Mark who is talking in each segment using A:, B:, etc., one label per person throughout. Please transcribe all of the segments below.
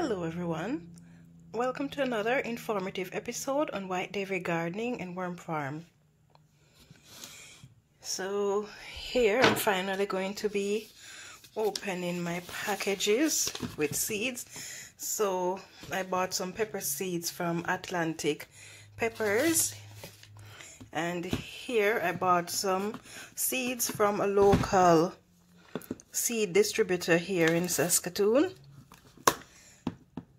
A: Hello everyone. Welcome to another informative episode on Whyte Davy Gardening and Worm Farm. So here I'm finally going to be opening my packages with seeds. So I bought some pepper seeds from Atlantic Peppers and here I bought some seeds from a local seed distributor here in Saskatoon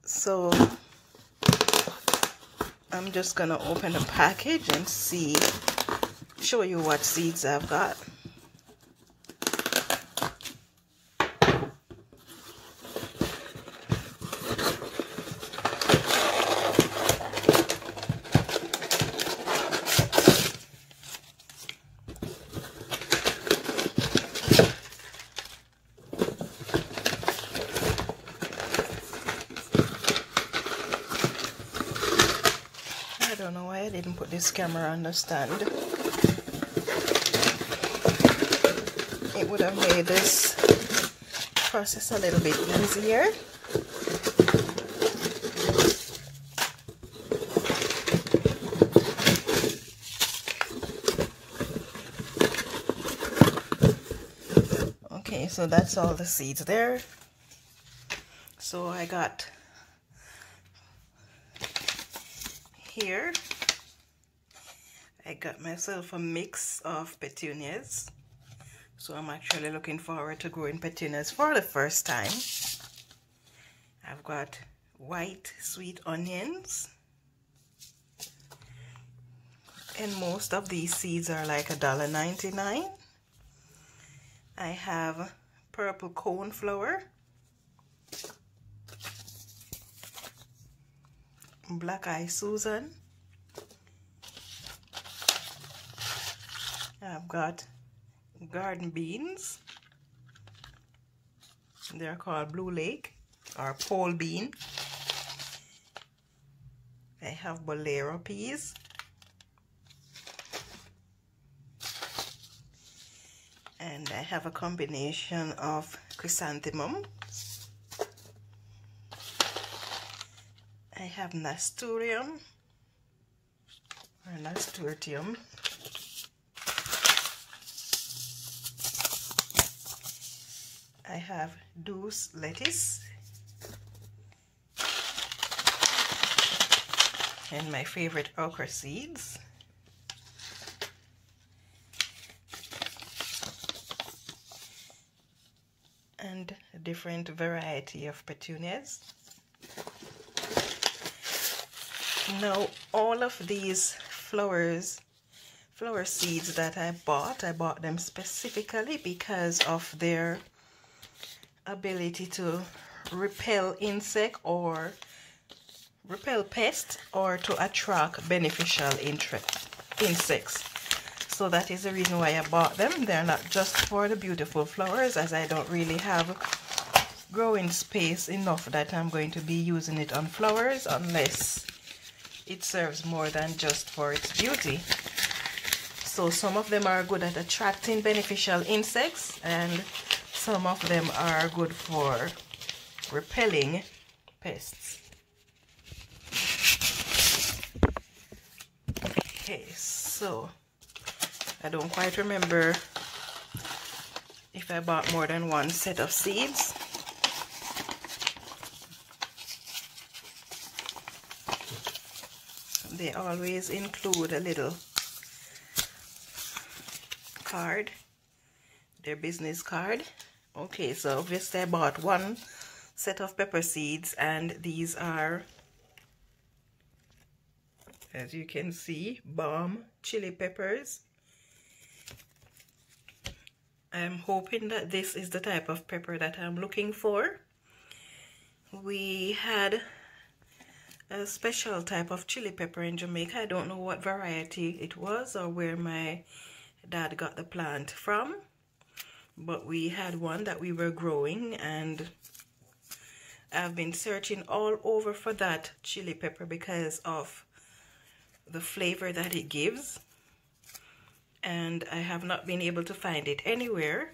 A: so I'm just gonna open the package and see show you what seeds I've got don't know why I didn't put this camera on the stand. It would have made this process a little bit easier. Okay, so that's all the seeds there. So I got here. I got myself a mix of petunias. So I'm actually looking forward to growing petunias for the first time. I've got white sweet onions. And most of these seeds are like a dollar ninety-nine. I have purple coneflower Black Eye Susan. I've got garden beans. They're called Blue Lake or pole bean. I have bolero peas. And I have a combination of chrysanthemum I have nasturtium or nasturtium. I have douce lettuce and my favorite okra seeds. and different variety of petunias. Now, all of these flowers, flower seeds that I bought, I bought them specifically because of their ability to repel insect or repel pests or to attract beneficial insects. So that is the reason why I bought them. They're not just for the beautiful flowers as I don't really have growing space enough that I'm going to be using it on flowers unless it serves more than just for its beauty. So some of them are good at attracting beneficial insects and some of them are good for repelling pests. Okay, so I don't quite remember if I bought more than one set of seeds. They always include a little card their business card. Okay so obviously I bought one set of pepper seeds and these are as you can see bomb chili peppers. I'm hoping that this is the type of pepper that I'm looking for. We had a special type of chili pepper in Jamaica. I don't know what variety it was or where my dad got the plant from. But we had one that we were growing and I've been searching all over for that chili pepper because of the flavor that it gives. And I have not been able to find it anywhere.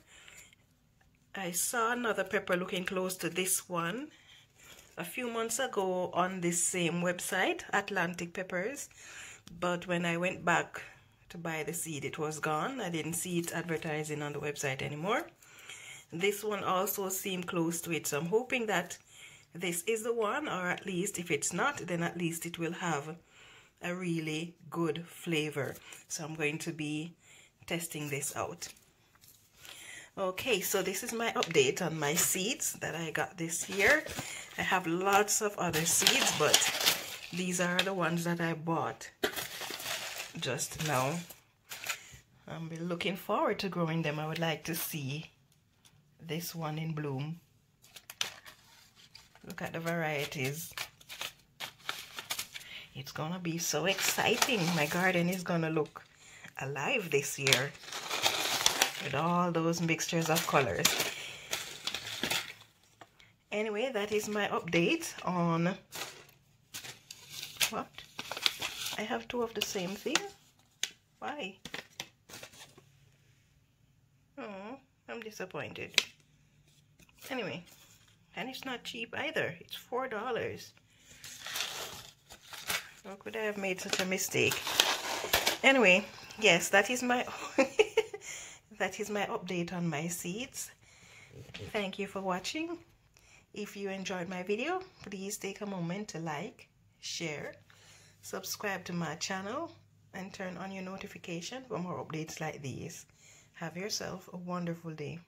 A: I saw another pepper looking close to this one a few months ago on this same website, Atlantic Peppers. But when I went back to buy the seed, it was gone. I didn't see it advertising on the website anymore. This one also seemed close to it. So I'm hoping that this is the one, or at least if it's not, then at least it will have a really good flavor. So I'm going to be testing this out. Okay, so this is my update on my seeds that I got this year. I have lots of other seeds, but these are the ones that I bought just now. I'm looking forward to growing them. I would like to see this one in bloom. Look at the varieties. It's gonna be so exciting. My garden is gonna look alive this year with all those mixtures of colors. Anyway, that is my update on what? I have two of the same thing? Why? Oh, I'm disappointed. Anyway, and it's not cheap either. It's $4. How could I have made such a mistake? Anyway, yes, that is my that is my update on my seeds. Thank you for watching. If you enjoyed my video, please take a moment to like, share, subscribe to my channel, and turn on your notification for more updates like these. Have yourself a wonderful day.